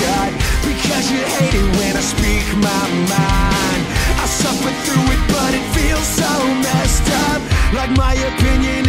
shut Because you hate it when I speak my mind. I suffer through it but it feels so messed up. Like my opinion